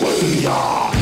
哎呀。